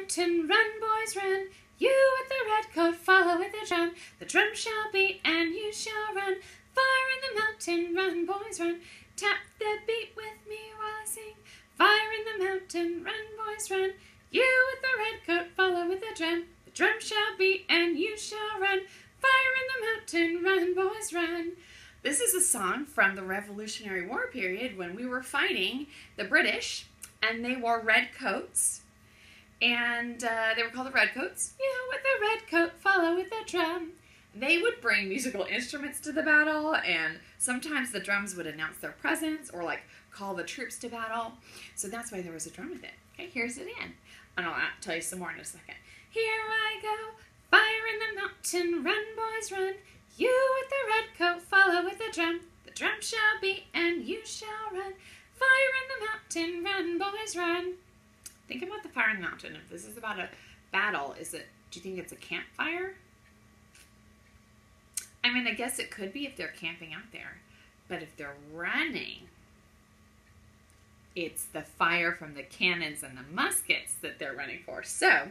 mountain, run, boys, run. You with the red coat, follow with the drum. The drum shall beat, and you shall run. Fire in the mountain, run, boys, run. Tap the beat with me while I sing. Fire in the mountain, run, boys, run. You with the red coat, follow with the drum. The drum shall beat, and you shall run. Fire in the mountain, run, boys, run. This is a song from the Revolutionary War period when we were fighting the British, and they wore red coats and uh, they were called the Redcoats. You know, with the red coat, follow with the drum. They would bring musical instruments to the battle, and sometimes the drums would announce their presence or like call the troops to battle. So that's why there was a drum with it. Okay, here's it in. And I'll tell you some more in a second. Here I go, fire in the mountain, run, boys, run. You with the red coat, follow with the drum. The drum shall beat, and you shall run. Fire in the mountain, run, boys, run. Think about the fire in the mountain. If this is about a battle, is it? Do you think it's a campfire? I mean, I guess it could be if they're camping out there, but if they're running, it's the fire from the cannons and the muskets that they're running for. So,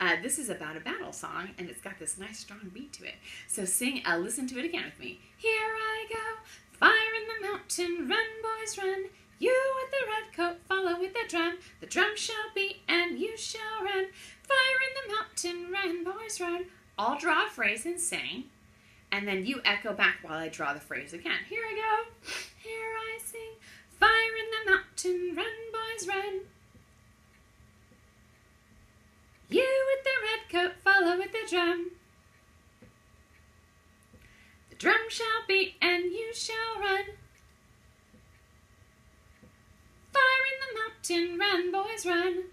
uh, this is about a battle song, and it's got this nice strong beat to it. So, sing, uh, listen to it again with me. Here I go, fire in the mountain, run, boys, run. You with the red coat, follow with the drum. The drum shall beat, and you shall run. Fire in the mountain, run, boys, run. I'll draw a phrase and sing, and then you echo back while I draw the phrase again. Here I go. Here I sing. Fire in the mountain, run, boys, run. You with the red coat, follow with the drum. The drum shall beat, and you shall run. Mountain, run, boys, run.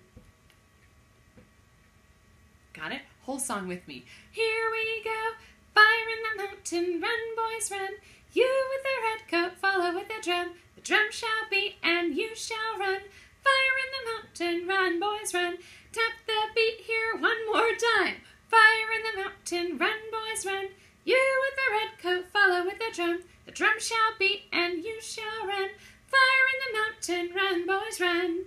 Got it? Whole song with me. Here we go, fire in the mountain, run, boys, run. You with the red coat, follow with the drum. The drum shall beat, and you shall run. Fire in the mountain, run, boys, run. Tap the beat here one more time. Fire in the mountain, run, boys, run. You with the red coat, follow with the drum. The drum shall beat, and you shall run. Fire in the mountain, run, boys, run.